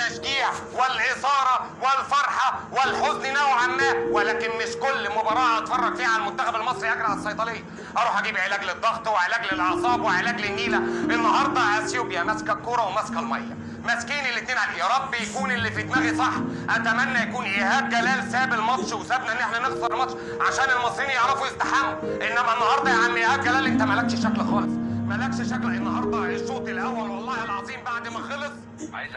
التشجيع والإثارة والفرحة والحزن نوعا ما. ولكن مش كل مباراة اتفرج فيها على المنتخب المصري اجري على الصيدليه أروح أجيب علاج للضغط وعلاج للأعصاب وعلاج للنيلة. النهارده أثيوبيا ماسكة الكورة وماسكة المية. ماسكين الاثنين يا رب يكون اللي في دماغي صح. أتمنى يكون إيهاب جلال ساب الماتش وسابنا إن إحنا نخسر الماتش عشان المصريين يعرفوا يستحموا. إنما النهارده يا عم إيهاب جلال أنت مالكش شكل خالص. مالكش شكل النهارده الشوط الاول والله العظيم بعد ما خلص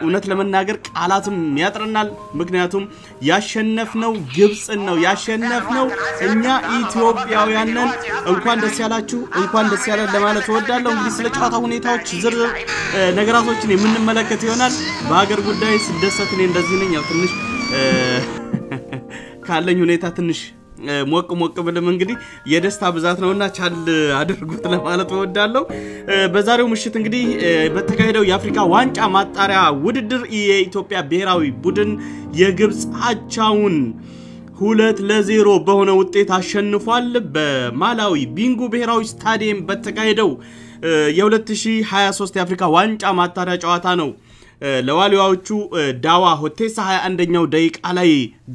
እውነት ለመናገር ቃላትም ያጥረናል። ምክንያቱም ያሸነፍነው ግብፅን ነው ያሸነፍነው እኛ ኢትዮጵያውያን ነን። እንኳን ደስ ያላችሁ፣ እንኳን ደስ ያለን ለማለት እወዳለሁ። እንግዲህ ስለ ጨዋታ ሁኔታዎች ዝርዝር እ፣ ነገራቶችን የምንመለከት ይሆናል። በሀገር ጉዳይ ስደሰት እኔ እንደዚህ ነኝ። ያው ትንሽ እ፣ ካለኝ ሁኔታ ትንሽ እ፣ ሞቅ ሞቅ ብልም እንግዲህ የደስታ ብዛት ነውና ቻል አድርጉት ለማለት እወዳለሁ። በዛሬው ምሽት እንግዲህ በተካሄደው የአፍሪካ ዋንጫ ማጣሪያ ውድድር የኢትዮጵያ ብሔራዊ ቡድን የግብፅ አቻውን ሁለት ለዜሮ በሆነ ውጤት አሸንፏል። በማላዊ ቢንጉ ብሔራዊ ስታዲየም በተካሄደው እ፣ የ2023 የአፍሪካ ዋንጫ ማጣሪያ ጨዋታ ነው። ለዋሊያዎቹ ዳዋ ሆቴሳ 21ኛው ደቂቃ ላይ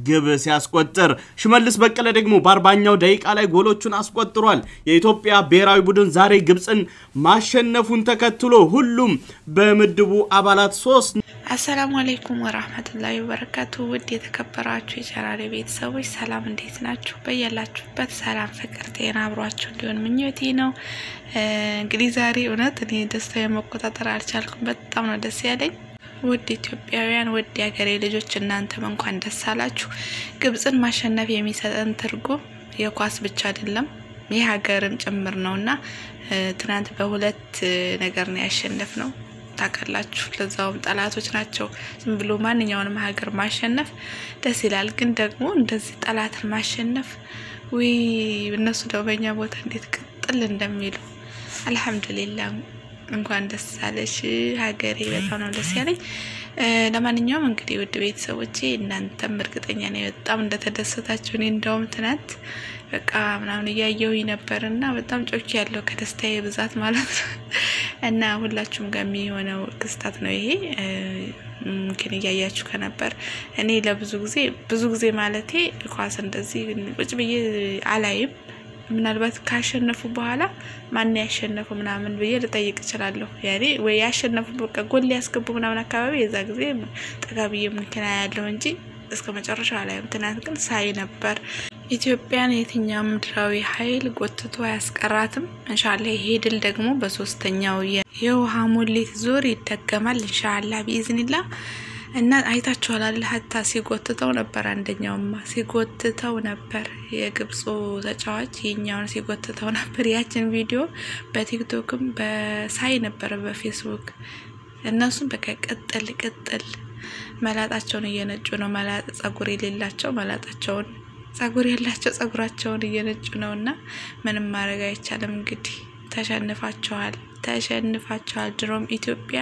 ግብ ሲያስቆጥር ሽመልስ በቀለ ደግሞ በአርባኛው ደቂቃ ላይ ጎሎቹን አስቆጥሯል። የኢትዮጵያ ብሔራዊ ቡድን ዛሬ ግብፅን ማሸነፉን ተከትሎ ሁሉም በምድቡ አባላት ሶስት አሰላሙ አሌይኩም ወራህመቱላሂ ወበረካቱ። ውድ የተከበራችሁ የቻናሌ ቤተሰቦች ሰላም፣ እንዴት ናችሁ? በያላችሁበት ሰላም፣ ፍቅር፣ ጤና አብሯችሁ እንዲሆን ምኞቴ ነው። እንግዲህ ዛሬ እውነት እኔ ደስታ የመቆጣጠር አልቻልኩም። በጣም ነው ደስ ያለኝ። ውድ ኢትዮጵያውያን፣ ውድ የሀገሬ ልጆች እናንተም እንኳን ደስ አላችሁ። ግብፅን ማሸነፍ የሚሰጠን ትርጉም የኳስ ብቻ አይደለም የሀገርም ጭምር ነው እና ትናንት በሁለት ነገር ነው ያሸነፍ ነው ታውቃላችሁ ለዛውም ጠላቶች ናቸው። ዝም ብሎ ማንኛውንም ሀገር ማሸነፍ ደስ ይላል፣ ግን ደግሞ እንደዚህ ጠላትን ማሸነፍ ውይ እነሱ ደግሞ በእኛ ቦታ እንዴት ቅጥል እንደሚሉ አልሐምዱሊላ። እንኳን ደስ አለሽ ሀገሬ፣ በጣም ነው ደስ ያለኝ። ለማንኛውም እንግዲህ ውድ ቤተሰቦቼ እናንተም እርግጠኛ ነኝ በጣም እንደተደሰታችሁ። እኔ እንደውም ትናንት በቃ ምናምን እያየሁኝ ነበር እና በጣም ጮክ ያለው ከደስታዬ ብዛት ማለት ነው። እና ሁላችሁም ጋር የሚሆነው ክስታት ነው ይሄ። ምምክን እያያችሁ ከነበር እኔ ለብዙ ጊዜ ብዙ ጊዜ ማለቴ ኳስ እንደዚህ ቁጭ ብዬ አላይም። ምናልባት ካሸነፉ በኋላ ማን ያሸነፉ ምናምን ብዬ ልጠይቅ እችላለሁ። ያኔ ወይ ያሸነፉ በቃ ጎል ሊያስገቡ ምናምን አካባቢ የዛ ጊዜ ጠጋ ብዬ ምክንያ ያለው እንጂ እስከ መጨረሻው አላይም። ትናንት ግን ሳይ ነበር። ኢትዮጵያን የትኛው ምድራዊ ኃይል ጎትቶ አያስቀራትም። እንሻላ ይሄ ድል ደግሞ በሶስተኛው የውሃ ሙሊት ዙር ይደገማል። እንሻላ ቢኢዝኒላ እና አይታችኋል አይደል? ሀታ ሲጎትተው ነበር። አንደኛውማ ሲጎትተው ነበር የግብፁ ተጫዋች የኛውን ሲጎትተው ነበር። ያችን ቪዲዮ በቲክቶክም በሳይ ነበረ በፌስቡክ እነሱም በቃ ቅጥል ቅጥል መላጣቸውን እየነጩ ነው። መላጣ ጸጉር የሌላቸው መላጣቸውን ጸጉር ያላቸው ጸጉራቸውን እየነጩ ነው። እና ምንም ማድረግ አይቻልም። እንግዲህ ተሸንፋቸዋል፣ ተሸንፋቸዋል። ድሮም ኢትዮጵያ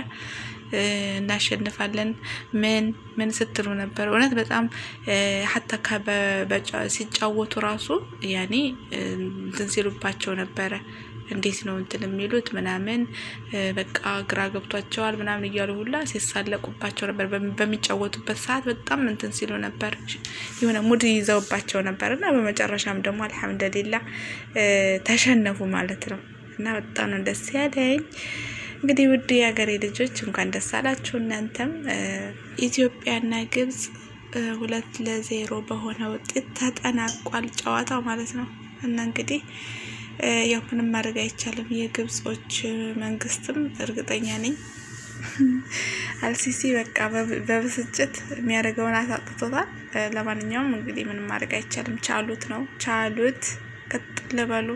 እናሸንፋለን ምን ምን ስትሉ ነበር። እውነት በጣም ሀታ ሲጫወቱ ራሱ ያኔ እንትን ሲሉባቸው ነበረ። እንዴት ነው እንትን የሚሉት ምናምን በቃ ግራ ገብቷቸዋል ምናምን እያሉ ሁላ ሲሳለቁባቸው ነበር። በሚ- በሚጫወቱበት ሰዓት በጣም እንትን ሲሉ ነበር። የሆነ ሙድ ይዘውባቸው ነበር እና በመጨረሻም ደግሞ አልሐምዱሊላ ተሸነፉ ማለት ነው እና በጣም ነው ደስ ያለኝ። እንግዲህ ውድ የሀገሬ ልጆች እንኳን ደስ አላችሁ። እናንተም ኢትዮጵያና ግብጽ ሁለት ለዜሮ በሆነ ውጤት ተጠናቋል ጨዋታው ማለት ነው እና እንግዲህ ያው ምንም ማድረግ አይቻልም። የግብጾች መንግስትም እርግጠኛ ነኝ አልሲሲ በቃ በብ- በብስጭት የሚያደርገውን አሳጥቶታል። ለማንኛውም እንግዲህ ምንም ማድረግ አይቻልም። ቻሉት ነው ቻሉት። ቀጥል በሉ።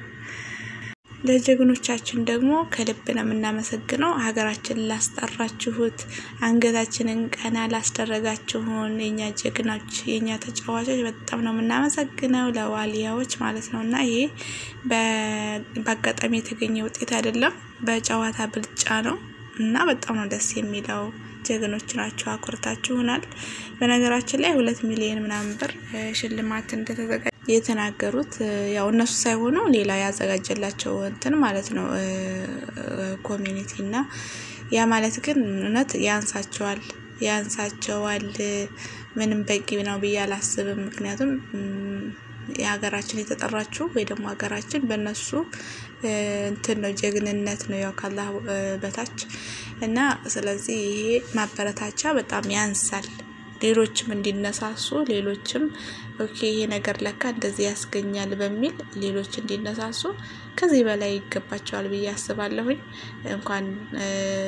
ለጀግኖቻችን ደግሞ ከልብ ነው የምናመሰግነው። ሀገራችንን ላስጠራችሁት፣ አንገታችንን ቀና ላስደረጋችሁን የኛ ጀግኖች፣ የኛ ተጫዋቾች በጣም ነው የምናመሰግነው። ለዋሊያዎች ማለት ነው እና ይሄ በአጋጣሚ የተገኘ ውጤት አይደለም፣ በጨዋታ ብልጫ ነው እና በጣም ነው ደስ የሚለው። ጀግኖች ናቸው፣ አኩርታችሁናል። በነገራችን ላይ ሁለት ሚሊዮን ምናምን ብር ሽልማት እንደተዘጋጀ የተናገሩት ያው እነሱ ሳይሆኑ ሌላ ያዘጋጀላቸው እንትን ማለት ነው community እና ያ ማለት ግን እውነት ያንሳቸዋል። ያንሳቸዋል። ምንም በቂ ነው ብዬ አላስብም። ምክንያቱም የሀገራችን የተጠራችው ወይ ደግሞ ሀገራችን በእነሱ እንትን ነው ጀግንነት ነው ያው ከአላህ በታች እና ስለዚህ ይሄ ማበረታቻ በጣም ያንሳል። ሌሎችም እንዲነሳሱ ሌሎችም okay ይሄ ነገር ለካ እንደዚህ ያስገኛል በሚል ሌሎች እንዲነሳሱ ከዚህ በላይ ይገባቸዋል ብዬ አስባለሁኝ። እንኳን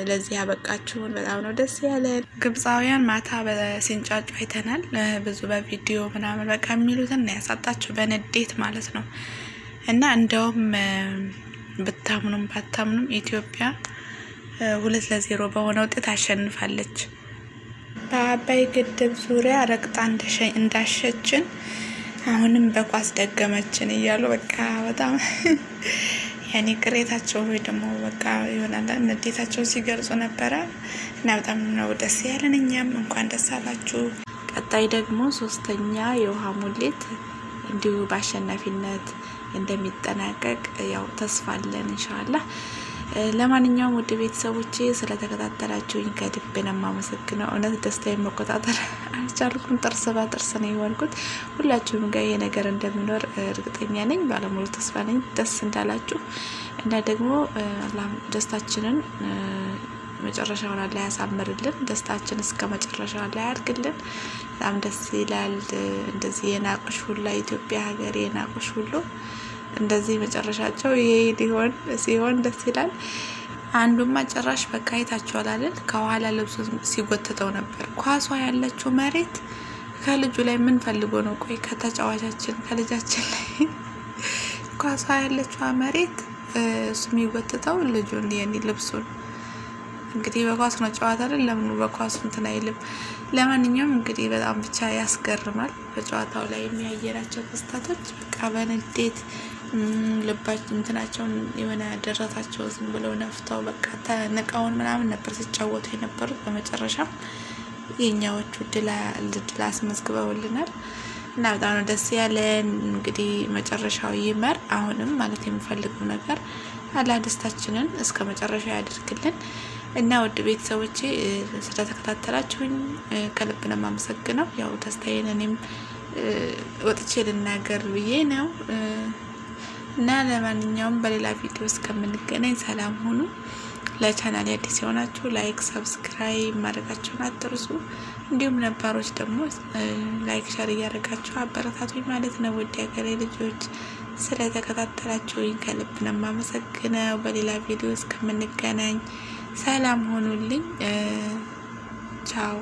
ለዚህ ያበቃችሁን በጣም ነው ደስ ያለን። ግብፃውያን ማታ ሲንጫጩ አይተናል። ብዙ በቪዲዮ ምናምን በቃ የሚሉትን ያሳጣቸው በንዴት ማለት ነው እና እንደውም ብታምኑም ባታምኑም ኢትዮጵያ ሁለት ለዜሮ በሆነ ውጤት አሸንፋለች። በአባይ ግድብ ዙሪያ ረግጣ እንዳሸችን አሁንም በኳስ ደገመችን እያሉ በቃ በጣም ያኔ ቅሬታቸውን ወይ ደግሞ በቃ ይሆናል ንዴታቸውን ሲገልጹ ነበረ እና በጣም ነው ደስ ያለን። እኛም እንኳን ደስ አላችሁ። ቀጣይ ደግሞ ሶስተኛ የውሃ ሙሌት እንዲሁ በአሸናፊነት እንደሚጠናቀቅ ያው ተስፋ አለን ኢንሻላህ። ለማንኛውም ውድ ቤተሰቦቼ ስለተከታተላችሁኝ ከልብ ነው የማመሰግነው። እውነት ደስታዬን መቆጣጠር አልቻልኩም። ጥርስ በጥርስ ነው የሆንኩት። ሁላችሁም ጋር ይሄ ነገር እንደሚኖር እርግጠኛ ነኝ፣ ባለሙሉ ተስፋ ነኝ። ደስ እንዳላችሁ እና ደግሞ ደስታችንን መጨረሻውን ላይ ያሳምርልን። ደስታችን እስከ መጨረሻው ላይ ያድርግልን። በጣም ደስ ይላል። እንደዚህ የናቁሽ ሁላ ኢትዮጵያ ሀገር የናቁሽ ሁሉ እንደዚህ መጨረሻቸው ይሄ ሊሆን ሲሆን ደስ ይላል። አንዱማ ጭራሽ በቃ አይታችኋል አይደል? ከኋላ ልብሱ ሲጎትተው ነበር። ኳሷ ያለችው መሬት ከልጁ ላይ ምን ፈልጎ ነው? ቆይ ከተጫዋቻችን ከልጃችን ላይ ኳሷ ያለችው መሬት እሱ የሚጎትተው ልጁን የኔ ልብሱን እንግዲህ በኳስ ነው ጨዋታ አይደል? ለምኑ በኳሱ እንትን አይልም። ለማንኛውም እንግዲህ በጣም ብቻ ያስገርማል። በጨዋታው ላይ የሚያየራቸው ክስተቶች በቃ በንዴት ልባቸው እንትናቸውን የሆነ ደረታቸው ዝም ብለው ነፍተው በቃ ተንቀውን ምናምን ነበር ሲጫወቱ የነበሩት። በመጨረሻም የኛዎቹ ድል አስመዝግበውልናል እና በጣም ነው ደስ ያለን። እንግዲህ መጨረሻው ይመር። አሁንም ማለት የምፈልገው ነገር አላህ ደስታችንን እስከ መጨረሻው ያደርግልን እና ውድ ቤተሰቦቼ ስለተከታተላችሁኝ ከልብ ነው የማመሰግነው። ያው ደስታዬን እኔም ወጥቼ ልናገር ብዬ ነው እና ለማንኛውም በሌላ ቪዲዮ እስከምንገናኝ ሰላም ሁኑ። ለቻናል አዲስ የሆናችሁ like፣ subscribe ማድረጋችሁን አትርሱ። እንዲሁም ነባሮች ደግሞ like፣ share እያደረጋችሁ አበረታቱኝ ማለት ነው። ውድ ሀገሬ ልጆች ስለተከታተላችሁኝ ከልብ ነው የማመሰግነው። በሌላ ቪዲዮ እስከምንገናኝ ሰላም ሆኑልኝ። ቻው